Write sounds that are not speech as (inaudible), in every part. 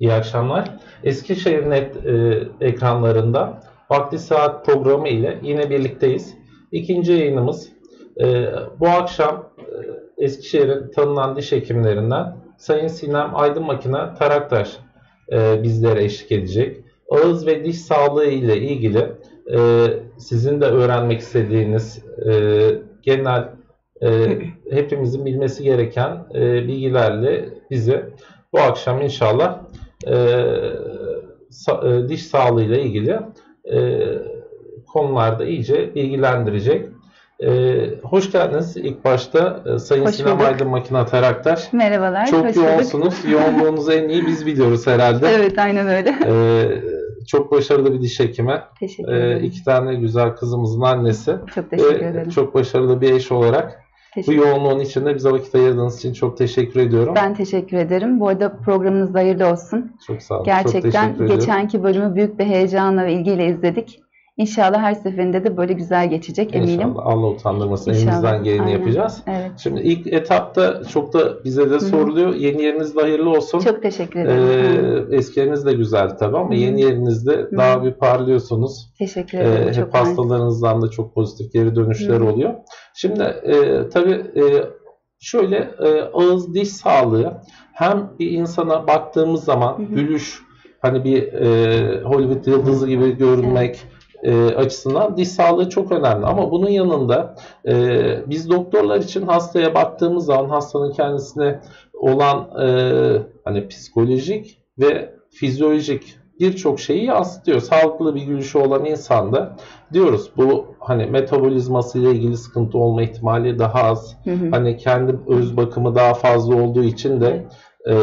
İyi akşamlar. Eskişehir Net e, ekranlarında Vakti Saat programı ile yine birlikteyiz. İkinci yayınımız e, bu akşam e, Eskişehir'in tanınan diş hekimlerinden Sayın Sinem Aydın Makine Taraktaş e, bizlere eşlik edecek. Ağız ve diş sağlığı ile ilgili e, sizin de öğrenmek istediğiniz e, genel e, hepimizin bilmesi gereken e, bilgilerle bizi bu akşam inşallah e, e, diş sağlığı ile ilgili e, konularda iyice bilgilendirecek. E, hoş geldiniz ilk başta e, Sayın Hoş Sinem bulduk. Aydın Makina Taraktaş. Merhabalar. Çok hoş bulduk. yoğunsunuz. Yoğunluğunuzu en iyi biz biliyoruz herhalde. (laughs) Evet aynen öyle. E, çok başarılı bir diş hekimi. Teşekkür E, ederim. iki tane güzel kızımızın annesi. Çok teşekkür Ve ederim. çok başarılı bir eş olarak bu yoğunluğun içinde bize vakit ayırdığınız için çok teşekkür ediyorum. Ben teşekkür ederim. Bu arada programınız hayırlı olsun. çok sağ olun. çok Gerçekten ediyorum. geçenki bölümü büyük bir heyecanla ve ilgiyle izledik. İnşallah her seferinde de böyle güzel geçecek eminim. İnşallah. Allah utandırmasın. İnşallah, Elimizden geleni aynen. yapacağız. Evet. Şimdi ilk etapta çok da bize de soruluyor. Yeni yeriniz de hayırlı olsun. Çok teşekkür ederim. Ee, eski yeriniz de güzel tabii ama Hı hı. yeni yerinizde daha bir parlıyorsunuz. teşekkür Ee, ederim. hep çok mersi. hastalarınızdan da çok pozitif geri dönüşler Hı hı. oluyor. Şimdi e, tabii e, şöyle e, ağız diş sağlığı hem bir insana baktığımız zaman Hı hı. gülüş hani bir e, Hollywood yıldızı gibi görünmek e, açısından diş sağlığı çok önemli. Ama bunun yanında e, biz doktorlar için hastaya baktığımız zaman hastanın kendisine olan e, hani psikolojik ve fizyolojik birçok şeyi yansıtıyor. Sağlıklı bir gülüşü olan insanda diyoruz bu hani metabolizması ile ilgili sıkıntı olma ihtimali daha az. Hı hı. Hani kendi öz bakımı daha fazla olduğu için de e,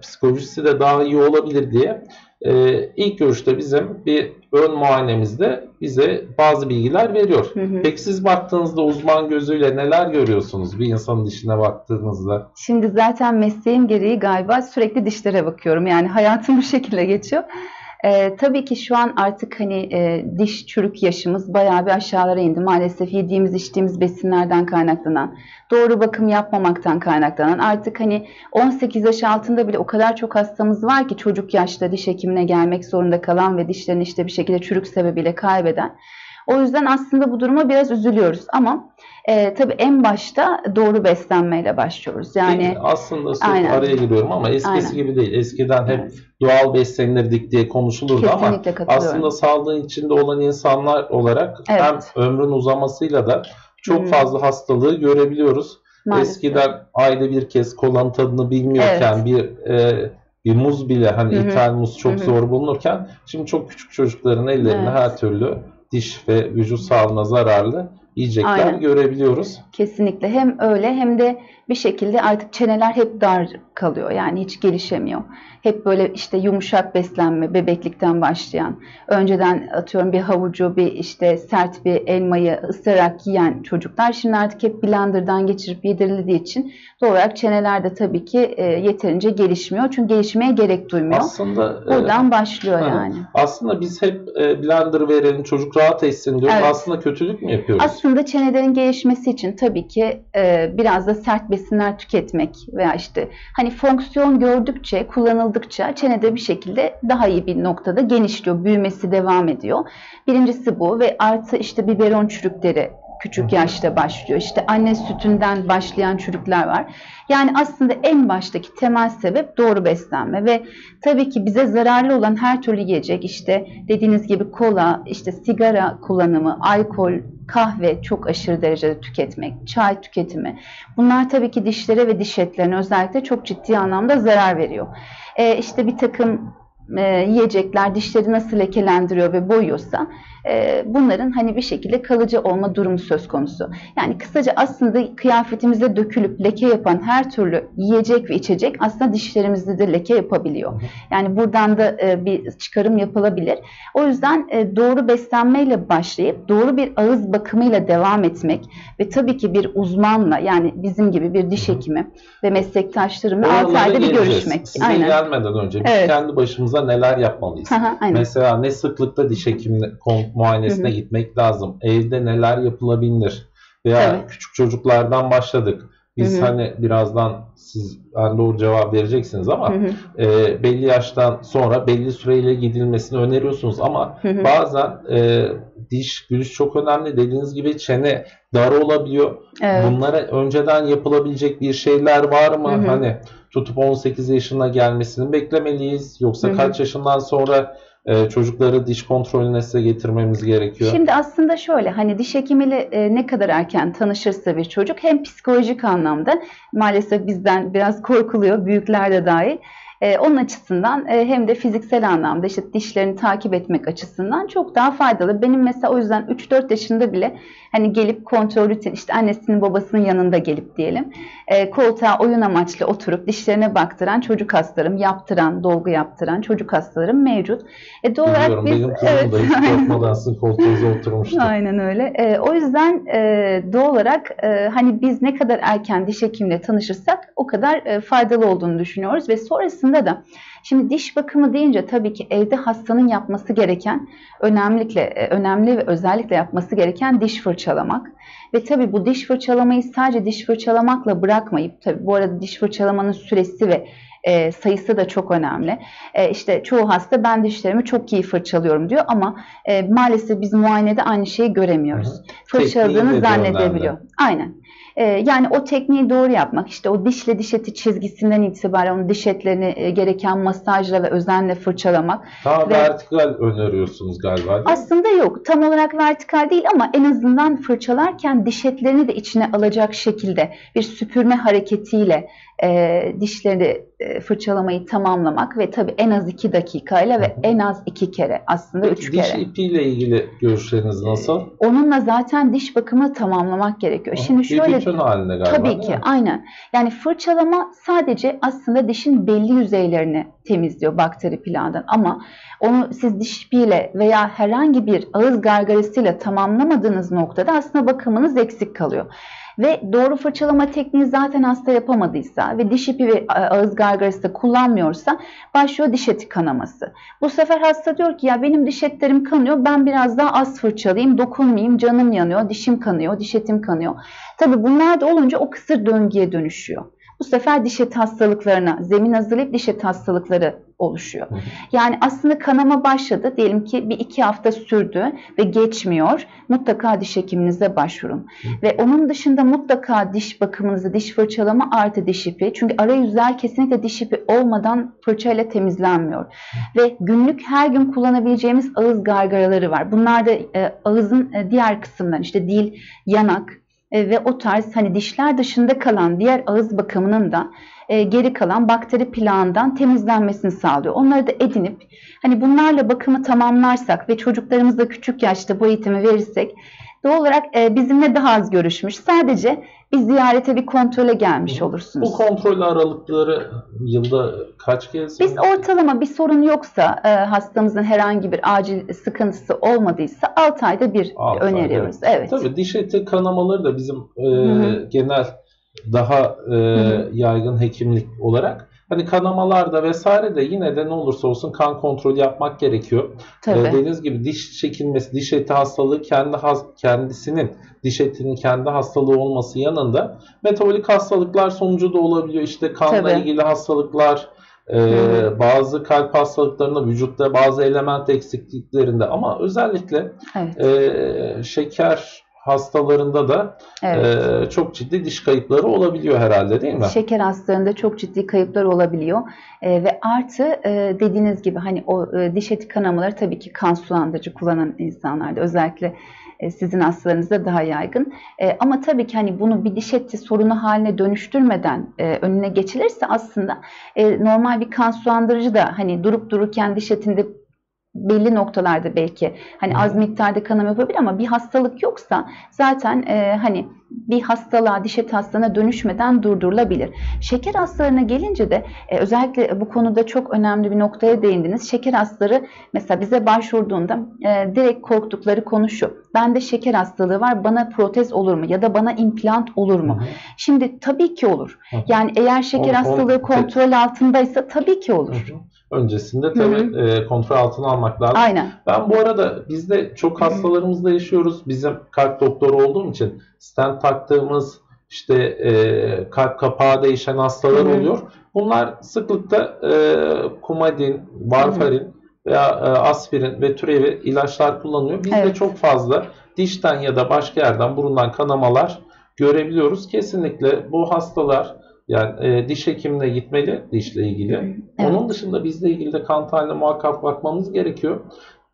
psikolojisi de daha iyi olabilir diye e, ilk görüşte bizim bir ön muayenemizde bize bazı bilgiler veriyor. Hı hı. Peki siz baktığınızda uzman gözüyle neler görüyorsunuz bir insanın dişine baktığınızda? Şimdi zaten mesleğim gereği galiba sürekli dişlere bakıyorum. Yani hayatım bu şekilde geçiyor. Ee, tabii ki şu an artık hani e, diş çürük yaşımız bayağı bir aşağılara indi. Maalesef yediğimiz içtiğimiz besinlerden kaynaklanan, doğru bakım yapmamaktan kaynaklanan artık hani 18 yaş altında bile o kadar çok hastamız var ki çocuk yaşta diş hekimine gelmek zorunda kalan ve dişlerini işte bir şekilde çürük sebebiyle kaybeden. O yüzden aslında bu duruma biraz üzülüyoruz ama e, tabii en başta doğru beslenmeyle başlıyoruz. Yani aslında Aynen. araya giriyorum ama eskisi Aynen. gibi değil. Eskiden hep Evet. doğal beslenirdik diye konuşulurdu ama kesinlikle katılıyorum. aslında sağlığın içinde olan insanlar olarak Evet. hem ömrün uzamasıyla da çok Hı. fazla hastalığı görebiliyoruz. maalesef. Eskiden ayda bir kez kolanın tadını bilmiyorken bir e, bir muz bile hani Hı hı. ithal muz çok Hı hı. zor bulunurken şimdi çok küçük çocukların ellerinde Evet. her türlü diş ve vücut sağlığına zararlı yiyecekler Aynen. görebiliyoruz. Kesinlikle hem öyle hem de bir şekilde artık çeneler hep dar kalıyor. Yani hiç gelişemiyor. Hep böyle işte yumuşak beslenme, bebeklikten başlayan, önceden atıyorum bir havucu, bir işte sert bir elmayı ısırarak yiyen çocuklar şimdi artık hep blenderdan geçirip yedirildiği için doğal olarak çeneler de tabii ki e, yeterince gelişmiyor. Çünkü gelişmeye gerek duymuyor. Aslında e, Buradan başlıyor Hı. yani. Aslında biz hep e, blender verelim çocuk rahat etsin diyoruz. Evet. Aslında kötülük mü yapıyoruz? Aslında çenelerin gelişmesi için tabii ki e, biraz da sert besinler tüketmek veya işte hani fonksiyon gördükçe, kullanıldıkça çenede bir şekilde daha iyi bir noktada genişliyor, büyümesi devam ediyor. Birincisi bu ve artı işte biberon çürükleri küçük yaşta başlıyor. İşte anne sütünden başlayan çürükler var. Yani aslında en baştaki temel sebep doğru beslenme ve tabii ki bize zararlı olan her türlü yiyecek işte dediğiniz gibi kola, işte sigara kullanımı, alkol, kahve çok aşırı derecede tüketmek, çay tüketimi. Bunlar tabii ki dişlere ve diş etlerine özellikle çok ciddi anlamda zarar veriyor. Ee, işte bir takım e, yiyecekler dişleri nasıl lekelendiriyor ve boyuyorsa e, bunların hani bir şekilde kalıcı olma durumu söz konusu. Yani kısaca aslında kıyafetimize dökülüp leke yapan her türlü yiyecek ve içecek aslında dişlerimizde de leke yapabiliyor. Yani buradan da e, bir çıkarım yapılabilir. O yüzden e, doğru beslenmeyle başlayıp doğru bir ağız bakımıyla devam etmek ve tabii ki bir uzmanla yani bizim gibi bir diş hekimi ve meslektaşlarımla altı Oralara ayda bir görüşmek. Size Aynen. gelmeden önce Evet. kendi başımıza neler yapmalıyız? Aynen. Mesela ne sıklıkta diş hekimine muayenesine Hı hı. gitmek lazım? Evde neler yapılabilir? Veya Tabii. küçük çocuklardan başladık. Biz Hı hı. hani birazdan siz yani doğru cevap vereceksiniz ama Hı hı. e, belli yaştan sonra belli süreyle gidilmesini öneriyorsunuz ama Hı hı. bazen e, diş, gülüş çok önemli. Dediğiniz gibi çene dar olabiliyor. Evet. Bunlara önceden yapılabilecek bir şeyler var mı? Hı hı. Hani tutup 18 yaşına gelmesini beklemeliyiz. Yoksa Hı hı. kaç yaşından sonra e, çocukları diş kontrolüne size getirmemiz gerekiyor? Şimdi aslında şöyle hani diş hekimiyle ne kadar erken tanışırsa bir çocuk hem psikolojik anlamda maalesef bizden biraz korkuluyor büyükler de dahil. E, onun açısından e, hem de fiziksel anlamda işte dişlerini takip etmek açısından çok daha faydalı. Benim mesela o yüzden 3-4 yaşında bile hani gelip kontrol rutin işte annesinin babasının yanında gelip diyelim e, koltuğa oyun amaçlı oturup dişlerine baktıran çocuk hastalarım, yaptıran, dolgu yaptıran çocuk hastalarım mevcut. E, doğal olarak biz benim kızım da hiç (laughs) aynen. korkmadan koltuğunuza oturmuştu. Aynen öyle. Ee, o yüzden e, doğal olarak e, hani biz ne kadar erken diş hekimle tanışırsak o kadar e, faydalı olduğunu düşünüyoruz ve sonrasında da şimdi diş bakımı deyince tabii ki evde hastanın yapması gereken önemlilikle e, önemli ve özellikle yapması gereken diş fırçalamak. Ve tabii bu diş fırçalamayı sadece diş fırçalamakla bırakmayıp tabii bu arada diş fırçalamanın süresi ve e, sayısı da çok önemli. E, işte çoğu hasta ben dişlerimi çok iyi fırçalıyorum diyor ama e, maalesef biz muayenede aynı şeyi göremiyoruz. Hı Fırçaladığını Tekniği de zannedebiliyor. Aynen. E, yani o tekniği doğru yapmak, işte o dişle diş eti çizgisinden itibaren onun diş etlerini e, gereken masajla ve özenle fırçalamak. Daha Ve- vertikal öneriyorsunuz galiba? Aslında yok, tam olarak vertikal değil ama en azından fırçalarken diş etlerini de içine alacak şekilde bir süpürme hareketiyle e, dişleri e, fırçalamayı tamamlamak ve tabii en az 2 dakikayla ve en az 2 kere aslında 3 Peki diş kere. ipiyle ilgili görüşleriniz nasıl? Onunla zaten diş bakımını tamamlamak gerekiyor. Şimdi bir şöyle bütün halinde galiba Tabii ki aynen. Yani fırçalama sadece aslında dişin belli yüzeylerini temizliyor bakteri plağından ama onu siz diş ipiyle veya herhangi bir ağız gargarasıyla tamamlamadığınız noktada aslında bakımınız eksik kalıyor. Ve doğru fırçalama tekniği zaten hasta yapamadıysa ve diş ipi ve ağız gargarası da kullanmıyorsa başlıyor diş eti kanaması. Bu sefer hasta diyor ki ya benim diş etlerim kanıyor ben biraz daha az fırçalayayım dokunmayayım canım yanıyor dişim kanıyor diş etim kanıyor. Tabii bunlar da olunca o kısır döngüye dönüşüyor. Bu sefer diş eti hastalıklarına zemin hazırlayıp diş eti hastalıkları oluşuyor. Yani aslında kanama başladı. Diyelim ki bir iki hafta sürdü ve geçmiyor. Mutlaka diş hekiminize başvurun. Ve onun dışında mutlaka diş bakımınızı, diş fırçalama artı diş ipi. Çünkü arayüzler kesinlikle diş ipi olmadan fırçayla temizlenmiyor. Ve günlük her gün kullanabileceğimiz ağız gargaraları var. Bunlar da e, ağızın e, diğer kısımları işte dil, yanak, ve o tarz hani dişler dışında kalan diğer ağız bakımının da e, geri kalan bakteri plağından temizlenmesini sağlıyor. Onları da edinip hani bunlarla bakımı tamamlarsak ve çocuklarımıza küçük yaşta bu eğitimi verirsek doğal olarak e, bizimle daha az görüşmüş. Sadece bir ziyarete bir kontrole gelmiş Bu olursunuz. kontrol aralıkları yılda kaç kez? Biz ortalama bir sorun yoksa e, hastamızın herhangi bir acil sıkıntısı olmadıysa 6 ayda bir Altı ayda. öneriyoruz. Evet. Tabii diş eti kanamaları da bizim e, hı. genel daha e, hı. yaygın hekimlik olarak hani kanamalarda vesaire de yine de ne olursa olsun kan kontrolü yapmak gerekiyor. Tabii. E, dediğiniz gibi diş çekilmesi, diş eti hastalığı kendi has, kendisinin diş etinin kendi hastalığı olması yanında metabolik hastalıklar sonucu da olabiliyor. İşte kanla Tabii. ilgili hastalıklar, e, bazı kalp hastalıklarında, vücutta bazı element eksikliklerinde ama özellikle Evet. e, şeker hastalarında da evet. e, çok ciddi diş kayıpları olabiliyor herhalde değil mi? Şeker hastalarında çok ciddi kayıplar olabiliyor E, ve artı e, dediğiniz gibi hani o e, diş eti kanamaları tabii ki kan sulandırıcı kullanan insanlarda özellikle e, sizin hastalarınızda daha yaygın. E, ama tabii ki hani bunu bir diş eti sorunu haline dönüştürmeden e, önüne geçilirse aslında e, normal bir kan sulandırıcı da hani durup dururken diş etinde belli noktalarda belki hani az miktarda kanama yapabilir ama bir hastalık yoksa zaten e, hani bir hastalığa, diş eti hastalığına dönüşmeden durdurulabilir. Şeker hastalarına gelince de e, özellikle bu konuda çok önemli bir noktaya değindiniz. Şeker hastaları mesela bize başvurduğunda e, direkt korktukları konu şu. Bende şeker hastalığı var, bana protez olur mu? Ya da bana implant olur mu? Hı hı. Şimdi tabii ki olur. Hı hı. Yani eğer şeker onu- hastalığı kontrol altındaysa tabii ki olur. Hı hı. Öncesinde tabii e, kontrol altına almak lazım. Aynen. Ben bu arada biz de çok hastalarımızla yaşıyoruz. Bizim kalp doktoru olduğum için stent taktığımız işte e, kalp kapağı değişen hastalar Hı hı. oluyor. Bunlar sıklıkla e, kumadin, varfarin veya e, aspirin ve türevi ilaçlar kullanılıyor. Bizde Evet. çok fazla dişten ya da başka yerden burundan kanamalar görebiliyoruz. Kesinlikle bu hastalar yani e, diş hekimine gitmeli dişle ilgili. Evet. Onun dışında bizle ilgili de kan tahlili muhakkak bakmamız gerekiyor.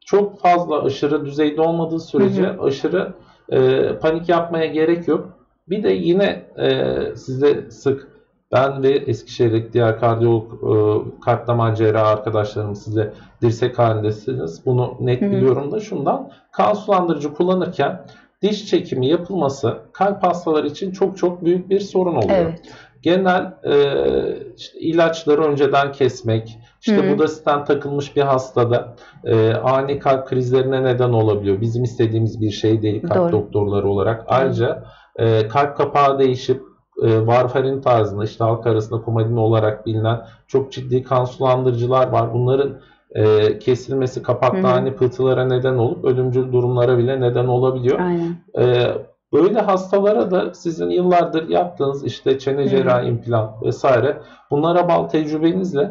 Çok fazla aşırı düzeyde olmadığı sürece Hı aşırı e, panik yapmaya gerek yok. Bir de yine e, size sık ben ve Eskişehir'deki diğer kardiyolog, e, kalp damar cerrahı arkadaşlarım size dirsek halindesiniz. Bunu net Hı hı. biliyorum da şundan. Kan sulandırıcı kullanırken diş çekimi yapılması kalp hastaları için çok çok büyük bir sorun oluyor. Evet. Genel e, işte ilaçları önceden kesmek, işte Hı hı. bu da stent takılmış bir hastada e, ani kalp krizlerine neden olabiliyor. Bizim istediğimiz bir şey değil kalp Doğru. doktorları olarak. Ayrıca e, kalp kapağı değişip e, varfarin tarzında işte halk arasında kumadin olarak bilinen çok ciddi kan sulandırıcılar var. Bunların e, kesilmesi kapakta Hı hı. ani pıhtılara neden olup ölümcül durumlara bile neden olabiliyor. Aynen. Ee, böyle hastalara da sizin yıllardır yaptığınız işte çene cerrahi implant vesaire bunlara bağlı tecrübenizle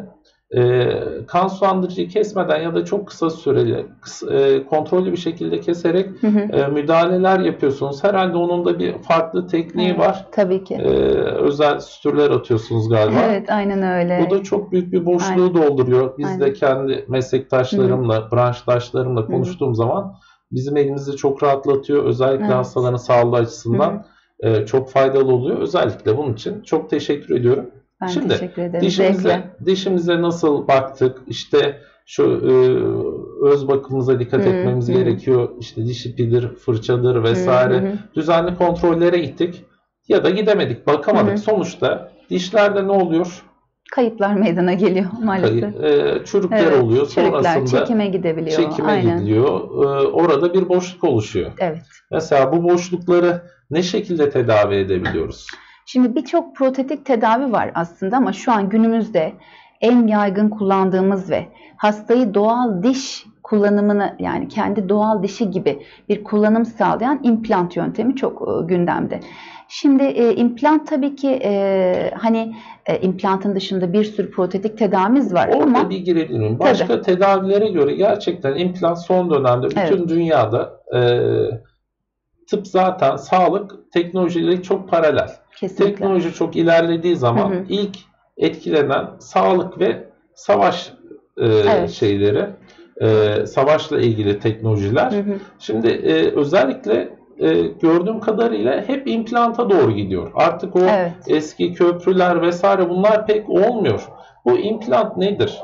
e, kan sulandırıcıyı kesmeden ya da çok kısa süreli kıs- e, kontrollü bir şekilde keserek Hı hı. e, müdahaleler yapıyorsunuz. Herhalde onun da bir farklı tekniği Evet, var. Tabii ki. E, özel sütürler atıyorsunuz galiba. Evet, aynen öyle. Bu da çok büyük bir boşluğu dolduruyor. Biz de Aynen. kendi meslektaşlarımla, branştaşlarımla konuştuğum zaman bizim elimizi çok rahatlatıyor. Özellikle Evet. hastaların sağlığı açısından e, çok faydalı oluyor. Özellikle bunun için çok teşekkür ediyorum. Ben Şimdi teşekkür ederim. Dişimize, Zevkle. dişimize nasıl baktık? İşte şu e, öz bakımımıza dikkat Hı, etmemiz hı. gerekiyor. İşte diş ipidir, fırçadır vesaire. Hı hı. Düzenli kontrollere gittik ya da gidemedik, bakamadık. Hı. Sonuçta dişlerde ne oluyor? Kayıplar meydana geliyor maalesef. e, çürükler Evet, oluyor. çürükler, Sonrasında çekime gidebiliyor. çekime Aynen. gidiliyor. E, orada bir boşluk oluşuyor. Evet. Mesela bu boşlukları ne şekilde tedavi edebiliyoruz? Şimdi birçok protetik tedavi var aslında ama şu an günümüzde en yaygın kullandığımız ve hastayı doğal diş kullanımını yani kendi doğal dişi gibi bir kullanım sağlayan implant yöntemi çok e, gündemde. Şimdi e, implant tabii ki e, hani e, implantın dışında bir sürü protetik tedavimiz var Orada ama bir girebilir miyim? Başka tedavilere göre gerçekten implant son dönemde bütün Evet. dünyada e, tıp zaten sağlık teknolojiyle çok paralel. Kesinlikle. Teknoloji çok ilerlediği zaman Hı hı. ilk etkilenen sağlık ve savaş e, Evet. şeyleri, e, savaşla ilgili teknolojiler. Hı hı. Şimdi e, özellikle e, gördüğüm kadarıyla hep implanta doğru gidiyor. Artık o Evet. eski köprüler vesaire bunlar pek olmuyor. Bu implant nedir?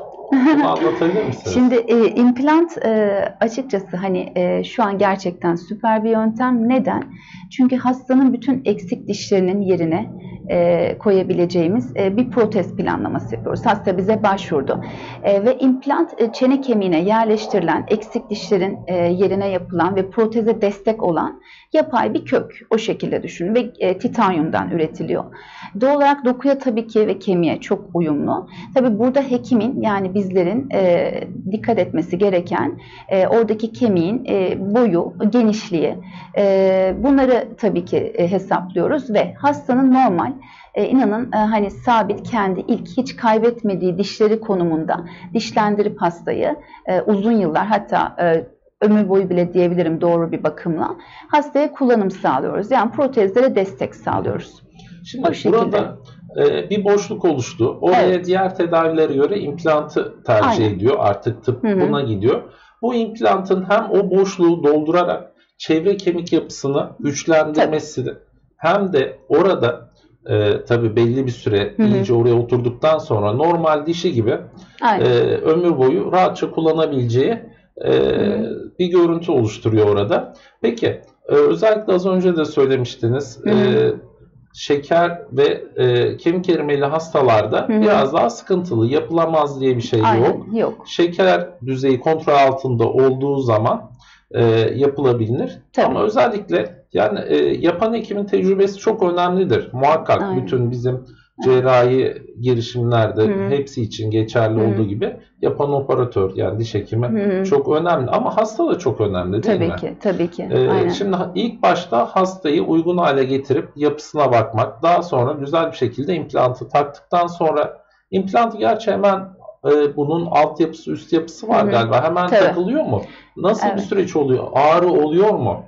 Şimdi e, implant e, açıkçası hani e, şu an gerçekten süper bir yöntem. Neden? Çünkü hastanın bütün eksik dişlerinin yerine e, koyabileceğimiz e, bir protez planlaması yapıyoruz. Hasta bize başvurdu E, ve implant e, çene kemiğine yerleştirilen eksik dişlerin e, yerine yapılan ve proteze destek olan yapay bir kök. O şekilde düşünün ve e, titanyumdan üretiliyor. Doğal olarak dokuya tabii ki ve kemiğe çok uyumlu. Tabii burada hekimin yani bizlerin e, dikkat etmesi gereken e, oradaki kemiğin e, boyu, genişliği e, bunları tabii ki e, hesaplıyoruz ve hastanın normal e, inanın e, hani sabit kendi ilk hiç kaybetmediği dişleri konumunda dişlendirip hastayı e, uzun yıllar hatta e, ömür boyu bile diyebilirim doğru bir bakımla hastaya kullanım sağlıyoruz. Yani protezlere destek sağlıyoruz. Şimdi o şekilde. burada e, bir boşluk oluştu. Oraya Evet. diğer tedavilere göre implantı tercih Aynen. ediyor. Artık tıp Hı hı. buna gidiyor. Bu implantın hem o boşluğu doldurarak çevre kemik yapısını güçlendirmesi hem de orada e, tabii belli bir süre Hı hı. iyice oraya oturduktan sonra normal dişi gibi e, ömür boyu rahatça kullanabileceği e, bir görüntü oluşturuyor orada. Peki e, özellikle az önce de söylemiştiniz Hı hı. e, şeker ve e, kemik erimeli hastalarda Hı hı. biraz daha sıkıntılı yapılamaz diye bir şey yok. Aynen. Yok. Şeker düzeyi kontrol altında olduğu zaman e, yapılabilir. Tabii. Ama özellikle yani e, yapan hekimin tecrübesi çok önemlidir. Muhakkak Aynen. bütün bizim cerrahi girişimlerde Hı. hepsi için geçerli Hı. olduğu gibi yapan operatör yani diş hekimi Hı çok önemli ama hasta da çok önemli değil Tabii mi? ki, tabii ki. Ee, Aynen. şimdi ilk başta hastayı uygun hale getirip yapısına bakmak, daha sonra güzel bir şekilde implantı taktıktan sonra implantı gerçi hemen e, bunun altyapısı, üst yapısı var Hı galiba. Hemen Tabii. takılıyor mu? Nasıl bir Evet. süreç oluyor? Ağrı oluyor mu?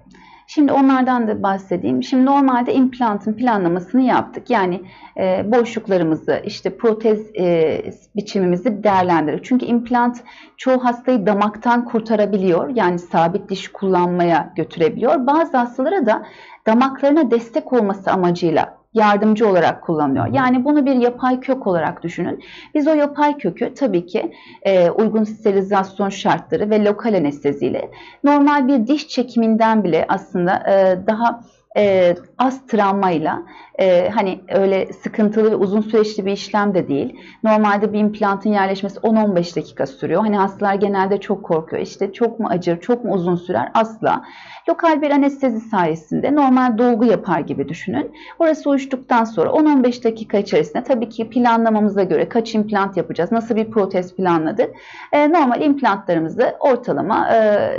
Şimdi onlardan da bahsedeyim. Şimdi normalde implantın planlamasını yaptık. Yani e, boşluklarımızı, işte protez e, biçimimizi değerlendirir. Çünkü implant çoğu hastayı damaktan kurtarabiliyor. Yani sabit diş kullanmaya götürebiliyor. Bazı hastalara da damaklarına destek olması amacıyla yardımcı olarak kullanılıyor. Yani bunu bir yapay kök olarak düşünün. Biz o yapay kökü tabii ki e, uygun sterilizasyon şartları ve lokal anesteziyle normal bir diş çekiminden bile aslında e, daha e, az travmayla e, hani öyle sıkıntılı ve uzun süreçli bir işlem de değil. Normalde bir implantın yerleşmesi 10-15 dakika sürüyor. Hani hastalar genelde çok korkuyor. İşte çok mu acır, çok mu uzun sürer? Asla. Lokal bir anestezi sayesinde normal dolgu yapar gibi düşünün. Orası uyuştuktan sonra 10-15 dakika içerisinde tabii ki planlamamıza göre kaç implant yapacağız, nasıl bir protez planladık. E, normal implantlarımızı ortalama e,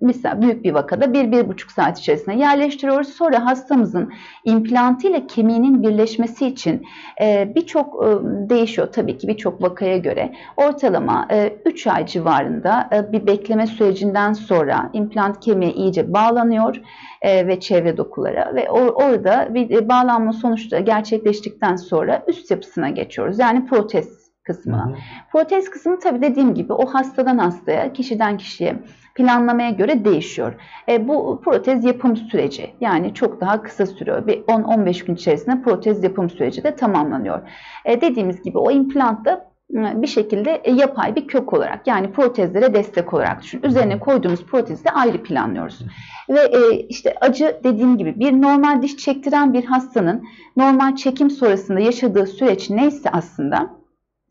mesela büyük bir vakada 1-1,5 saat içerisinde yerleştiriyoruz. Sonra hastamızın implantıyla kemiğinin birleşmesi için e, birçok e, değişiyor tabii ki birçok vakaya göre. Ortalama e, 3 ay civarında e, bir bekleme sürecinden sonra implant kemiğe iyice bağlanıyor e, ve çevre dokulara ve or- orada bir e, bağlanma sonuçta gerçekleştikten sonra üst yapısına geçiyoruz. Yani protez kısmına. Hı hı. Protez kısmı tabii dediğim gibi o hastadan hastaya, kişiden kişiye planlamaya göre değişiyor. E, bu protez yapım süreci yani çok daha kısa sürüyor. Bir 10-15 gün içerisinde protez yapım süreci de tamamlanıyor. E, dediğimiz gibi o implant da bir şekilde e, yapay bir kök olarak yani protezlere destek olarak düşün. Üzerine koyduğumuz protezi de ayrı planlıyoruz. Ve e, işte acı dediğim gibi bir normal diş çektiren bir hastanın normal çekim sonrasında yaşadığı süreç neyse aslında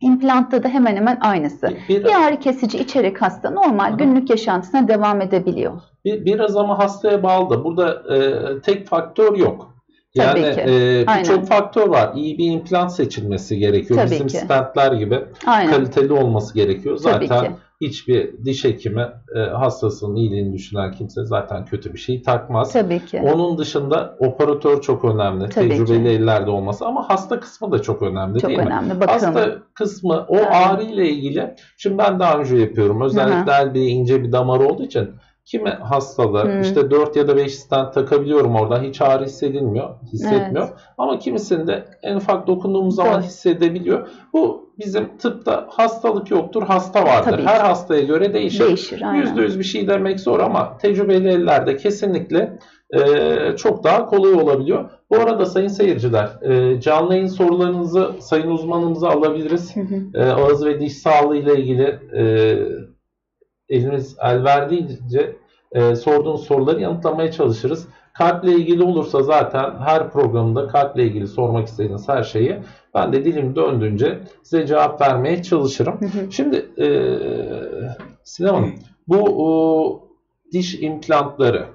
implantta da hemen hemen aynısı. Bir, Bir ağrı kesici içerek hasta normal günlük yaşantısına devam edebiliyor. bir- biraz ama hastaya bağlı da burada e, tek faktör yok. Tabii Yani ki. e, Aynen. birçok faktör var. İyi bir implant seçilmesi gerekiyor. Tabii Bizim ki. stentler gibi Aynen. kaliteli olması gerekiyor. Tabii Zaten ki. hiçbir diş hekimi e, hastasının iyiliğini düşünen kimse zaten kötü bir şey takmaz. Tabii ki. Onun dışında operatör çok önemli. Tabii tecrübeli ki. ellerde olması ama hasta kısmı da çok önemli Çok değil mi? önemli. Bakın. Hasta kısmı o ağrı ile ilgili şimdi ben daha önce yapıyorum. Özellikle el bir ince bir damar olduğu için kimi hastada Hı. işte 4 ya da 5 stent takabiliyorum orada hiç ağrı hissedilmiyor, hissetmiyor. Ama kimisinde en ufak dokunduğumuz zaman Doğru. hissedebiliyor. Bu bizim tıpta hastalık yoktur, hasta vardır. Tabii. Her hastaya göre değişir. Değişir. Aynen. Yüzde yüz bir şey demek zor ama tecrübeli ellerde kesinlikle e, çok daha kolay olabiliyor. Bu arada sayın seyirciler e, canlı yayın sorularınızı sayın uzmanımıza alabiliriz. Hı hı. E, ağız ve diş sağlığı ile ilgili e, elimiz el verdiğince e, sorduğunuz soruları yanıtlamaya çalışırız. Kalple ilgili olursa zaten her programda kalple ilgili sormak istediğiniz her şeyi ben de dilim döndüğünce size cevap vermeye çalışırım. Hı hı. Şimdi e, Sinem Hanım bu o, diş implantları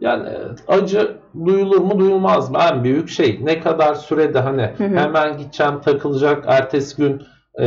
yani acı duyulur mu duyulmaz mı en büyük şey ne kadar sürede hani hemen gideceğim takılacak ertesi gün e,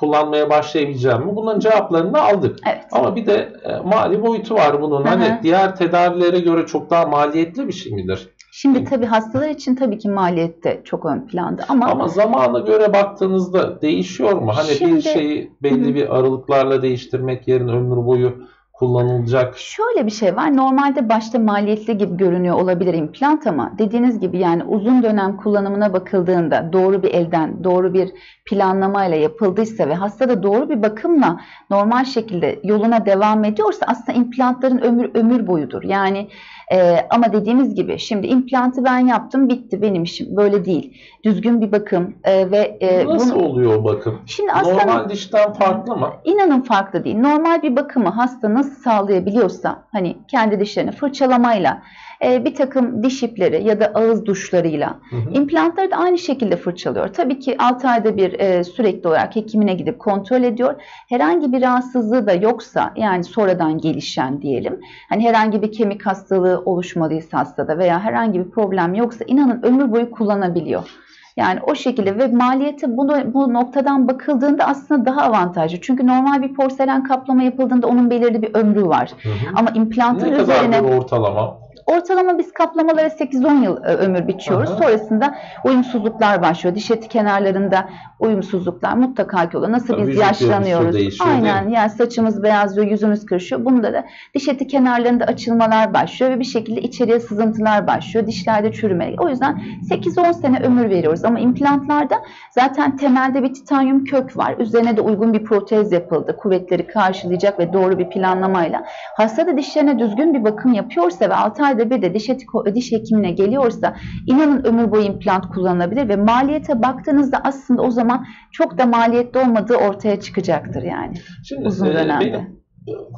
kullanmaya başlayabileceğim mi bunların cevaplarını aldık. Evet. Ama bir de e, mali boyutu var bunun. Hı hı. Hani diğer tedavilere göre çok daha maliyetli bir şey midir? Şimdi tabii hastalar için tabii ki maliyette çok ön planda ama, Ama zamana göre baktığınızda değişiyor mu? Hani bir Şimdi- şeyi belli hı. bir aralıklarla değiştirmek yerine ömür boyu kullanılacak. Şöyle bir şey var. Normalde başta maliyetli gibi görünüyor olabilir implant ama dediğiniz gibi yani uzun dönem kullanımına bakıldığında doğru bir elden, doğru bir planlamayla yapıldıysa ve hasta da doğru bir bakımla normal şekilde yoluna devam ediyorsa aslında implantların ömür ömür boyudur. Yani e, ama dediğimiz gibi şimdi implantı ben yaptım bitti benim işim. Böyle değil. Düzgün bir bakım e, ve e, Nasıl bunu- oluyor o bakım? Şimdi aslında Normal dişten farklı mı? İnanın farklı değil. Normal bir bakımı hasta nasıl sağlayabiliyorsa hani kendi dişlerini fırçalamayla e, bir takım diş ipleri ya da ağız duşlarıyla Hı hı. implantları da aynı şekilde fırçalıyor. Tabii ki 6 ayda bir e, sürekli olarak hekimine gidip kontrol ediyor. Herhangi bir rahatsızlığı da yoksa yani sonradan gelişen diyelim. Hani herhangi bir kemik hastalığı oluşmadıysa hastada veya herhangi bir problem yoksa inanın ömür boyu kullanabiliyor. Yani o şekilde ve maliyeti bunu, bu noktadan bakıldığında aslında daha avantajlı. Çünkü normal bir porselen kaplama yapıldığında onun belirli bir ömrü var. Hı hı. Ama implantın Ne üzerine kadardır ortalama? Ortalama biz kaplamalara 8-10 yıl e, ömür biçiyoruz. Aha. Sonrasında uyumsuzluklar başlıyor. Diş eti kenarlarında uyumsuzluklar mutlaka ki oluyor. Nasıl Tabii biz yaşlanıyoruz. Aynen. Yani saçımız beyazlıyor, yüzümüz kırışıyor. Bunda da diş eti kenarlarında açılmalar başlıyor ve bir şekilde içeriye sızıntılar başlıyor. Dişlerde çürüme. O yüzden 8-10 sene ömür veriyoruz. Ama implantlarda zaten temelde bir titanyum kök var. Üzerine de uygun bir protez yapıldı. Kuvvetleri karşılayacak ve doğru bir planlamayla. Hasta da dişlerine düzgün bir bakım yapıyorsa ve 6 ayda bir de diş, eti, diş hekimine geliyorsa inanın ömür boyu implant kullanılabilir ve maliyete baktığınızda aslında o zaman çok da maliyetli olmadığı ortaya çıkacaktır yani. Şimdi Uzun e, dönemde. benim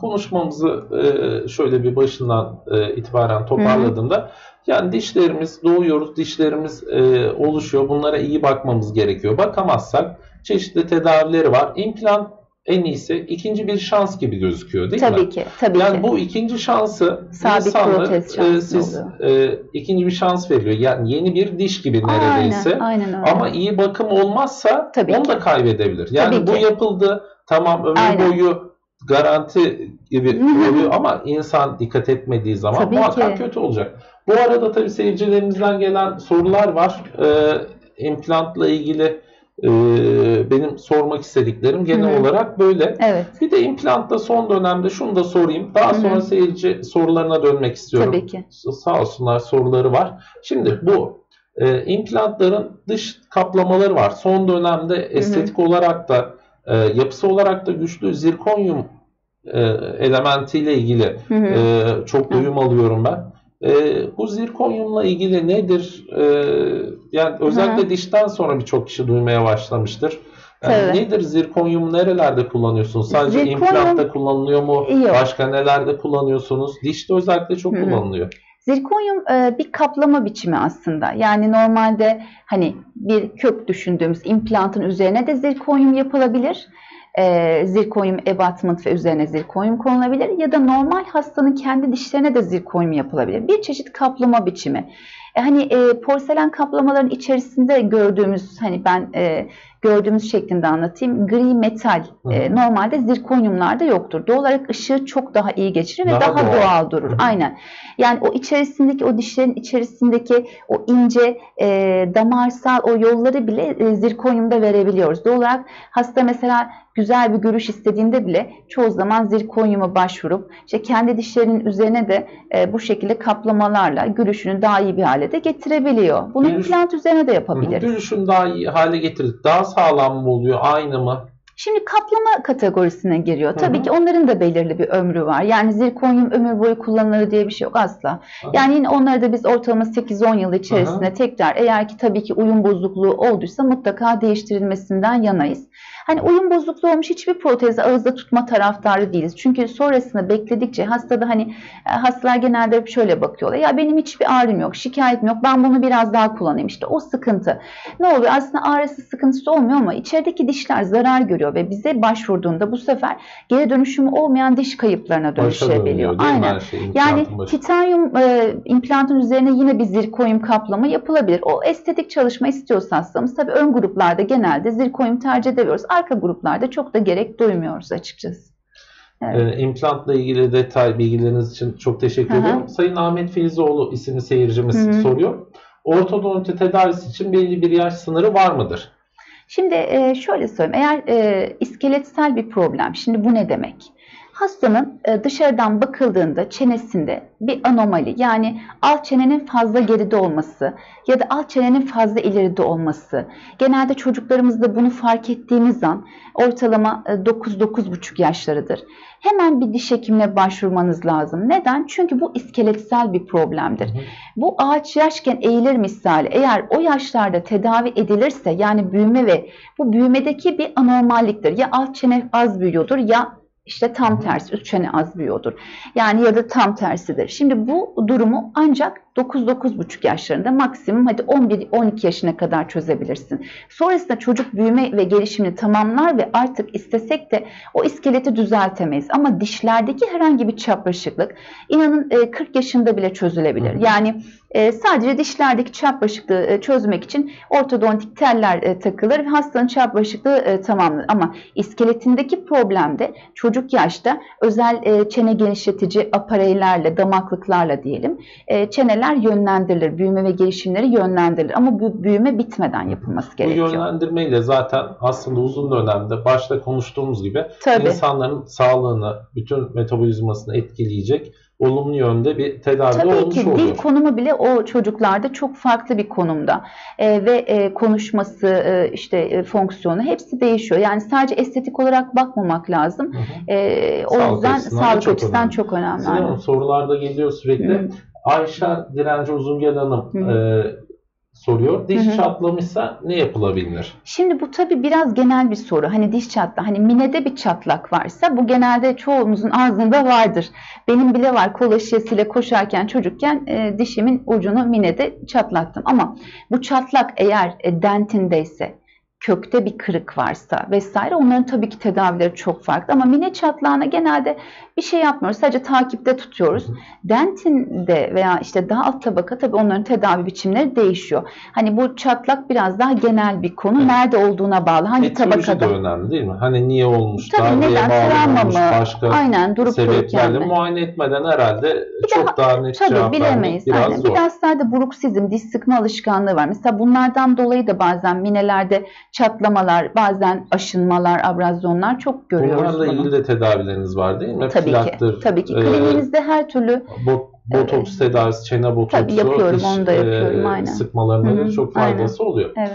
konuşmamızı e, şöyle bir başından e, itibaren toparladığımda yani dişlerimiz doğuyoruz, dişlerimiz e, oluşuyor. Bunlara iyi bakmamız gerekiyor. Bakamazsak çeşitli tedavileri var. İmplant en iyisi ikinci bir şans gibi gözüküyor değil mi? Tabii ki, tabii Yani ki. bu ikinci şansı Sabit insanlar e, siz oluyor. e, ikinci bir şans veriliyor. Yani yeni bir diş gibi neredeyse. Aynen, aynen öyle. Ama iyi bakım olmazsa Tabii onu ki. da kaybedebilir. Yani Tabii bu ki. yapıldı tamam ömür Aynen. boyu garanti gibi oluyor ama insan dikkat etmediği zaman Tabii muhakkak ki. kötü olacak. Bu arada tabii seyircilerimizden gelen sorular var. Ee, implantla ilgili e, benim sormak istediklerim genel Hı hı. olarak böyle. Evet, Bir de implantta son dönemde şunu da sorayım. Daha Hı hı. sonra seyirci sorularına dönmek istiyorum. tabii ki. Sağ olsunlar soruları var. Şimdi bu e, implantların dış kaplamaları var. Son dönemde estetik olarak da e, yapısı olarak da güçlü zirkonyum e, elementiyle ilgili Hı hı. e, çok duyum alıyorum ben. E, bu zirkonyumla ilgili nedir? E, yani özellikle dişten sonra birçok kişi duymaya başlamıştır. Yani Tabii. nedir zirkonyum? Nerelerde kullanıyorsunuz? Sadece Zirkonyum- implantta kullanılıyor mu? Yok. Başka nelerde kullanıyorsunuz? Dişte özellikle çok Hı hı. kullanılıyor. Zirkonyum e, bir kaplama biçimi aslında. Yani normalde hani bir kök düşündüğümüz implantın üzerine de zirkonyum yapılabilir. E, zirkonyum abatment ve üzerine zirkonyum konulabilir. Ya da normal hastanın kendi dişlerine de zirkonyum yapılabilir. Bir çeşit kaplama biçimi. E, hani e, porselen kaplamaların içerisinde gördüğümüz hani ben e, gördüğümüz şeklinde anlatayım. Gri metal Hı e, normalde zirkonyumlarda yoktur. Doğal olarak ışığı çok daha iyi geçirir ve Daha daha, doğal. doğal. durur. Hı. Aynen. Yani o içerisindeki o dişlerin içerisindeki o ince e, damarsal o yolları bile e, zirkonyumda verebiliyoruz. Doğal olarak hasta mesela güzel bir görüş istediğinde bile çoğu zaman zirkonyuma başvurup işte kendi dişlerinin üzerine de e, bu şekilde kaplamalarla görüşünü daha iyi bir hale de getirebiliyor. Bunu Görüş- implant üzerine de yapabiliriz. Görüşün daha iyi hale getirdik. Daha sağlam mı oluyor? Aynı mı? Şimdi kaplama kategorisine giriyor. Tabii hı. ki onların da belirli bir ömrü var. Yani zirkonyum ömür boyu kullanılır diye bir şey yok asla. Yani yine onları da biz ortalama 8-10 yıl içerisinde tekrar eğer ki tabii ki uyum bozukluğu olduysa mutlaka değiştirilmesinden yanayız. Hani uyum bozukluğu olmuş hiçbir protezi ağızda tutma taraftarı değiliz. Çünkü sonrasında bekledikçe hastada hani e, hastalar genelde şöyle bakıyorlar. Ya benim hiçbir ağrım yok, şikayetim yok. Ben bunu biraz daha kullanayım. İşte o sıkıntı. Ne oluyor? Aslında ağrısı sıkıntısı olmuyor ama içerideki dişler zarar görüyor ve bize başvurduğunda bu sefer geri dönüşümü olmayan diş kayıplarına dönüşebiliyor. Aynen. şey? Yani başı? titanyum e, implantın üzerine yine bir zirkonyum kaplama yapılabilir. O estetik çalışma istiyorsa hastamız tabii ön gruplarda genelde zirkonyum tercih ediyoruz. Arka gruplarda çok da gerek duymuyoruz açıkçası. Evet. Ee, implantla ilgili detay bilgileriniz için çok teşekkür Hı hı. ediyorum. Sayın Ahmet Filizoğlu isimli seyircimiz Hı hı. soruyor. Ortodonti tedavisi için belli bir yaş sınırı var mıdır? Şimdi e, şöyle söyleyeyim. Eğer e, iskeletsel bir problem, şimdi bu ne demek? Hastanın e, dışarıdan bakıldığında çenesinde bir anomali yani alt çenenin fazla geride olması ya da alt çenenin fazla ileride olması. Genelde çocuklarımızda bunu fark ettiğimiz an ortalama e, 9-9,5 yaşlarıdır. Hemen bir diş hekimine başvurmanız lazım. Neden? Çünkü bu iskeletsel bir problemdir. Hı hı. Bu ağaç yaşken eğilir misali eğer o yaşlarda tedavi edilirse yani büyüme ve bu büyümedeki bir anormalliktir. Ya alt çene az büyüyordur ya işte tam tersi üst çene az büyüyordur. Yani ya da tam tersidir. Şimdi bu durumu ancak 9-9,5 yaşlarında maksimum hadi 11-12 yaşına kadar çözebilirsin. Sonrasında çocuk büyüme ve gelişimini tamamlar ve artık istesek de o iskeleti düzeltemeyiz. Ama dişlerdeki herhangi bir çapraşıklık inanın e, 40 yaşında bile çözülebilir. Yani e, sadece dişlerdeki çapraşıklığı e, çözmek için ortodontik teller e, takılır ve hastanın çapraşıklığı e, tamamlanır. Ama iskeletindeki problemde çocuk yaşta özel e, çene genişletici apareylerle, damaklıklarla diyelim e, çeneler yönlendirilir. Büyüme ve gelişimleri yönlendirilir. Ama bu büyüme bitmeden yapılması Bu gerekiyor. yönlendirmeyle zaten aslında uzun dönemde başta konuştuğumuz gibi Tabii. insanların sağlığını, bütün metabolizmasını etkileyecek olumlu yönde bir tedavi Tabii olmuş ki oluyor. dil konumu bile o çocuklarda çok farklı bir konumda Ee, ve e, konuşması e, işte e, fonksiyonu hepsi değişiyor. Yani sadece estetik olarak bakmamak lazım. Hı hı. Ee, o Sağlık yüzden açısından da sağlık çok açısından önemli. çok önemli. Hanım, sorularda geliyor sürekli. Hı. Ayşe Direnci Uzungel Hanım Hı. e, soruyor. Diş Hı hı. çatlamışsa ne yapılabilir? Şimdi bu tabii biraz genel bir soru. Hani diş çatla, hani minede bir çatlak varsa bu genelde çoğumuzun ağzında vardır. Benim bile var kola şişesiyle koşarken çocukken e, dişimin ucunu minede çatlattım. Ama bu çatlak eğer e, dentindeyse, kökte bir kırık varsa vesaire onların tabii ki tedavileri çok farklı. Ama mine çatlağına genelde bir şey yapmıyoruz. Sadece takipte tutuyoruz. Dentinde veya işte daha alt tabaka tabii onların tedavi biçimleri değişiyor. Hani bu çatlak biraz daha genel bir konu. Evet. Nerede olduğuna bağlı. Hangi Etioloji tabakada? de önemli değil mi? Hani niye olmuş, Tabii neden? Travma mı? başka Aynen durup sebeplerle mi? muayene etmeden herhalde çok daha net Tabii cevap bilemeyiz. biraz Aynen. zor. Biraz sadece bruksizm, diş sıkma alışkanlığı var. Mesela bunlardan dolayı da bazen minelerde çatlamalar, bazen aşınmalar, abrazyonlar çok görüyoruz Bunlarla bunu. ilgili de tedavileriniz var değil mi? Tabii ki. Plaktır, Tabii ki. e, Kliniğimizde her türlü Bo- botoks tedavisi, çene botoksu, Tabii yapıyorum, diş, onu da yapıyorum, e, aynen. sıkmalarında da Hı hı, çok faydası oluyor. evet.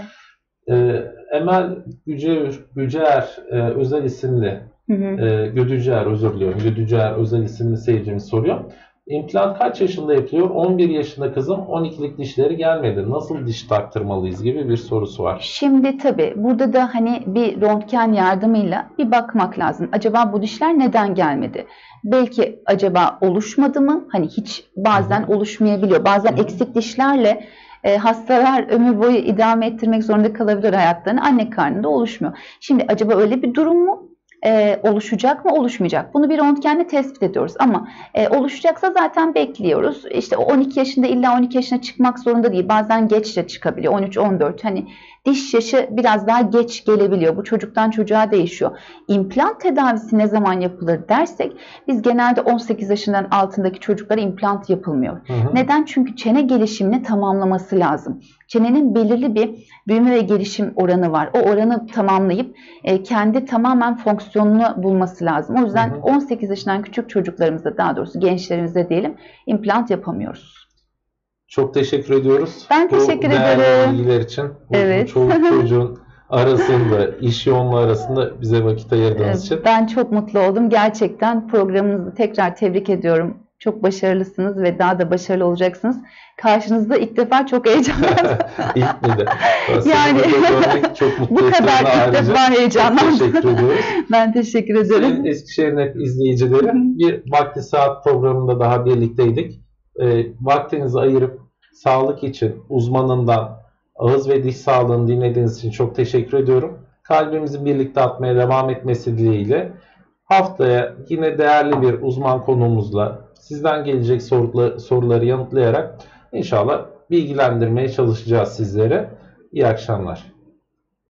E, Emel Güce, Gücer e, özel isimli, Hı hı. e, Gödücer özür diliyorum, Gödücer özel isimli seyircimiz soruyor. İmplant kaç yaşında yapılıyor? 11 yaşında kızım 12'lik dişleri gelmedi. Nasıl diş taktırmalıyız gibi bir sorusu var. Şimdi tabii burada da hani bir röntgen yardımıyla bir bakmak lazım. Acaba bu dişler neden gelmedi? Belki acaba oluşmadı mı? Hani hiç bazen oluşmayabiliyor. Bazen Hı hı. eksik dişlerle e, hastalar ömür boyu idame ettirmek zorunda kalabilir hayatlarını. Anne karnında oluşmuyor. Şimdi acaba öyle bir durum mu? E, oluşacak mı oluşmayacak? Bunu bir röntgenle tespit ediyoruz ama e, oluşacaksa zaten bekliyoruz. İşte o 12 yaşında illa 12 yaşına çıkmak zorunda değil. Bazen geç de çıkabiliyor. 13-14 hani diş yaşı biraz daha geç gelebiliyor. Bu çocuktan çocuğa değişiyor. İmplant tedavisi ne zaman yapılır dersek biz genelde 18 yaşından altındaki çocuklara implant yapılmıyor. Hı hı. Neden? Çünkü çene gelişimini tamamlaması lazım. Çenenin belirli bir büyüme ve gelişim oranı var. O oranı tamamlayıp e, kendi tamamen fonksiyonunu bulması lazım. O yüzden Hı hı. 18 yaşından küçük çocuklarımızda daha doğrusu gençlerimizde diyelim implant yapamıyoruz. Çok teşekkür ediyoruz. Ben teşekkür Bu ederim. bilgiler için. Evet. Çoluk (laughs) çocuğun arasında, iş yoğunluğu arasında bize vakit ayırdığınız için. Ben çok mutlu oldum. Gerçekten programınızı tekrar tebrik ediyorum. Çok başarılısınız ve daha da başarılı olacaksınız. Karşınızda ilk defa çok heyecanlandım. (laughs) İlk mi de? Yani- (laughs) çok mutlu Bu kadar ilk ayrıca. defa Çok heyecanlandım. teşekkür ediyoruz. (laughs) Ben teşekkür ederim. Sayın Eskişehir Net izleyicileri bir Vakti Saat programında daha birlikteydik. E, vaktinizi ayırıp sağlık için uzmanından ağız ve diş sağlığını dinlediğiniz için çok teşekkür ediyorum. Kalbimizin birlikte atmaya devam etmesi dileğiyle haftaya yine değerli bir uzman konuğumuzla sizden gelecek soruları, yanıtlayarak inşallah bilgilendirmeye çalışacağız sizlere. İyi akşamlar.